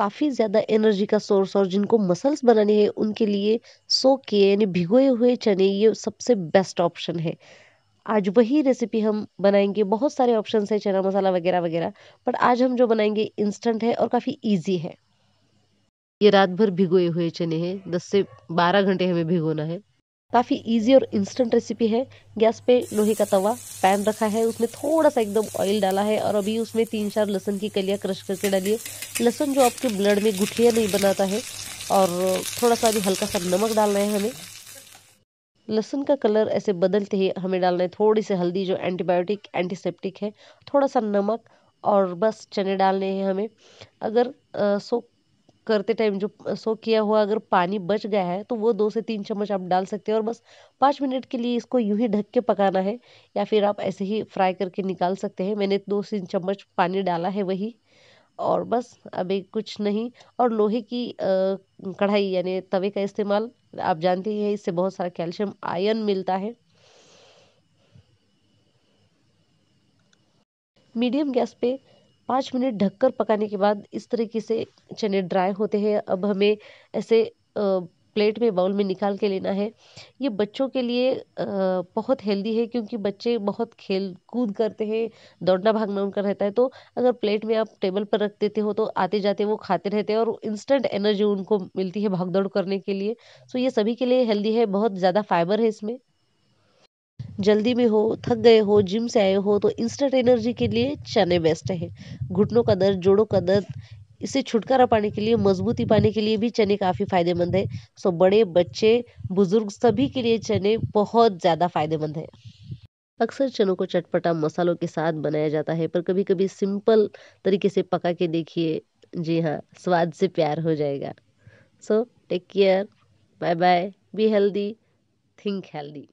काफ़ी ज़्यादा एनर्जी का सोर्स और जिनको मसल्स बनाने हैं, उनके लिए सो के यानी भिगोए हुए चने, ये सबसे बेस्ट ऑप्शन है। आज वही रेसिपी हम बनाएँगे, बहुत सारे ऑप्शन है, चना मसाला वगैरह वगैरह बट आज हम जो बनाएँगे इंस्टेंट है और काफ़ी ईजी है। ये रात भर भिगोए हुए चने हैं, दस से बारह घंटे हमें भिगोना है। काफ़ी इजी और इंस्टेंट रेसिपी है। गैस पे लोहे का तवा पैन रखा है, उसमें थोड़ा सा एकदम ऑयल डाला है और अभी उसमें तीन चार लहसन की कलियाँ क्रश करके डालिए। लहसन जो आपके ब्लड में गुठलियाँ नहीं बनाता है और थोड़ा सा अभी हल्का सा नमक डालना है हमें। लहसुन का कलर ऐसे बदलते ही हमें डालना है। थोड़ी सी हल्दी जो एंटीबायोटिक एंटीसेप्टिक है थोड़ा सा नमक और बस चने डालने हैं हमें। अगर सो करते टाइम जो सो किया हुआ अगर पानी बच गया है तो वो दो से तीन चम्मच आप डाल सकते हैं और बस पाँच मिनट के लिए इसको यूँ ही ढक के पकाना है या फिर आप ऐसे ही फ्राई करके निकाल सकते हैं। मैंने दो तीन चम्मच पानी डाला है वही। और बस अभी कुछ नहीं। और लोहे की कढ़ाई यानी तवे का इस्तेमाल, आप जानते ही हैं, इससे बहुत सारा कैल्शियम आयन मिलता है। मीडियम गैस पे पाँच मिनट ढककर पकाने के बाद इस तरीके से चने ड्राई होते हैं। अब हमें ऐसे प्लेट में बाउल में निकाल के लेना है। ये बच्चों के लिए बहुत हेल्दी है क्योंकि बच्चे बहुत खेल कूद करते हैं, दौड़ना भागना उनका रहता है। तो अगर प्लेट में आप टेबल पर रख देते हो तो आते जाते वो खाते रहते हैं और इंस्टेंट एनर्जी उनको मिलती है भाग दौड़ करने के लिए। सो ये सभी के लिए हेल्दी है, बहुत ज़्यादा फाइबर है इसमें। जल्दी में हो, थक गए हो जिम से आए हो तो इंस्टेंट एनर्जी के लिए चने बेस्ट है। घुटनों का दर्द, जोड़ों का दर्द इससे छुटकारा पाने के लिए, मजबूती पाने के लिए भी चने काफ़ी फ़ायदेमंद है। सो बड़े बच्चे, बुज़ुर्ग सभी के लिए चने बहुत ज़्यादा फ़ायदेमंद है। अक्सर चनों को चटपटा मसालों के साथ बनाया जाता है, पर कभी कभी सिंपल तरीके से पका के देखिए, जी हाँ स्वाद से प्यार हो जाएगा। So take care bye bye be healthy think healthy